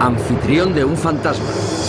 anfitrión de un fantasma.